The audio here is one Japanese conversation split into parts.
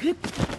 Good.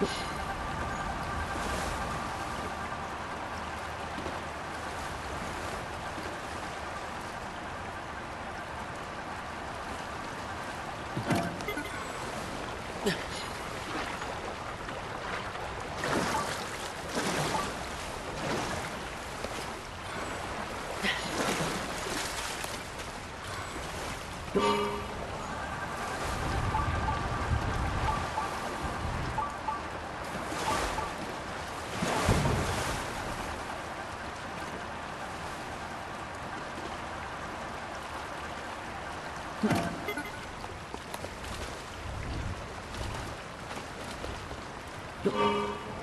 you よ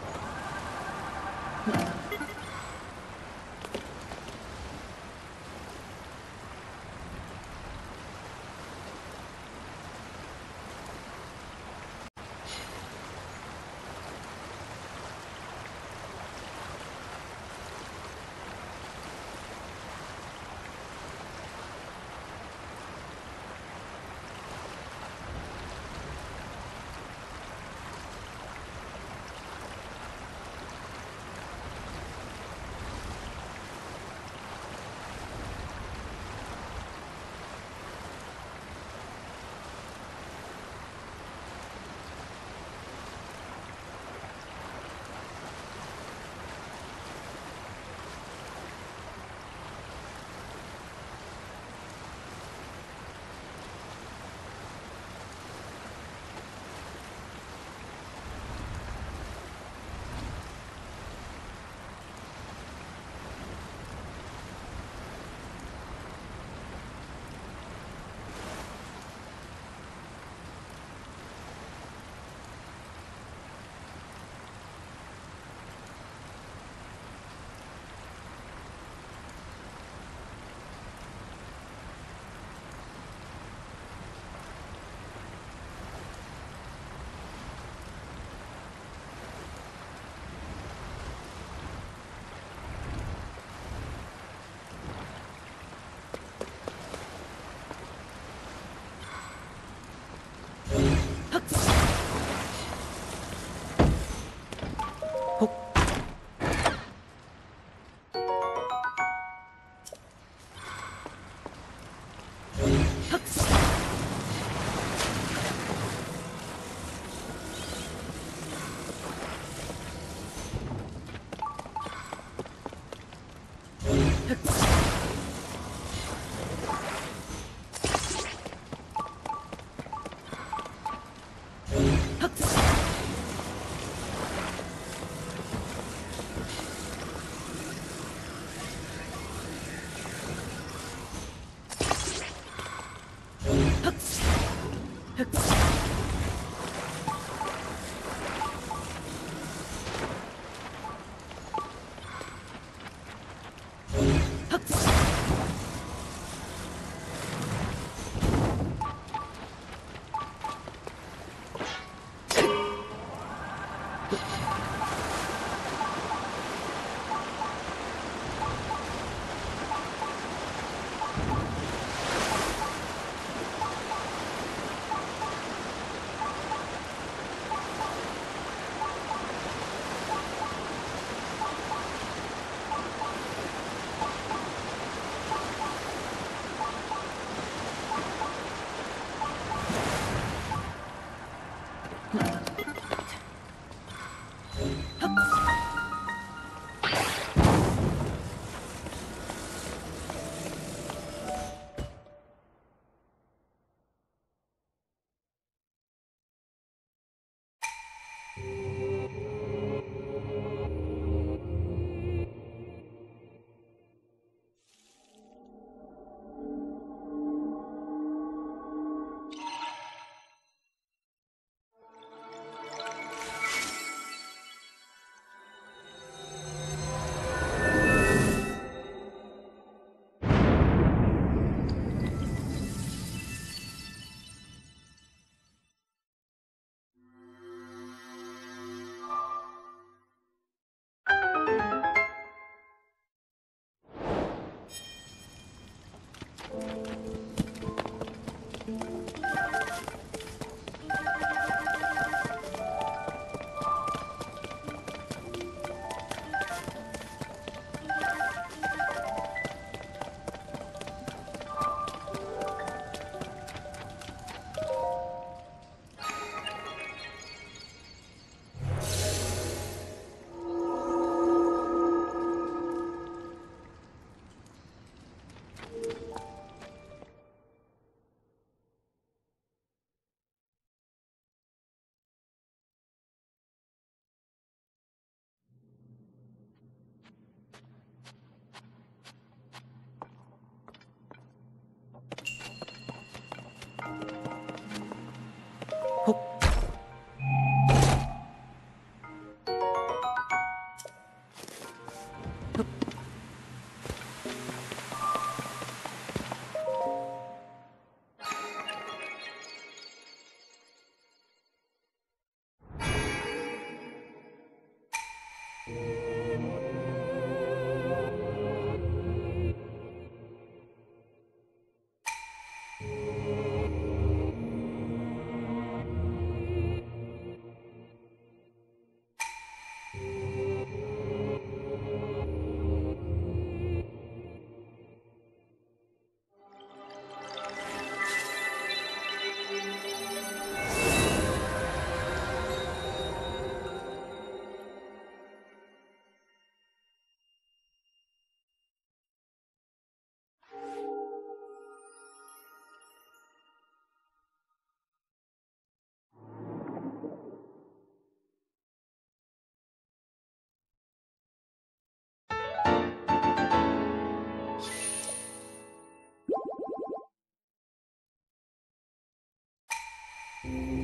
Mm-hmm.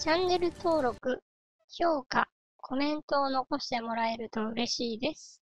チャンネル登録、評価、コメントを残してもらえると嬉しいです。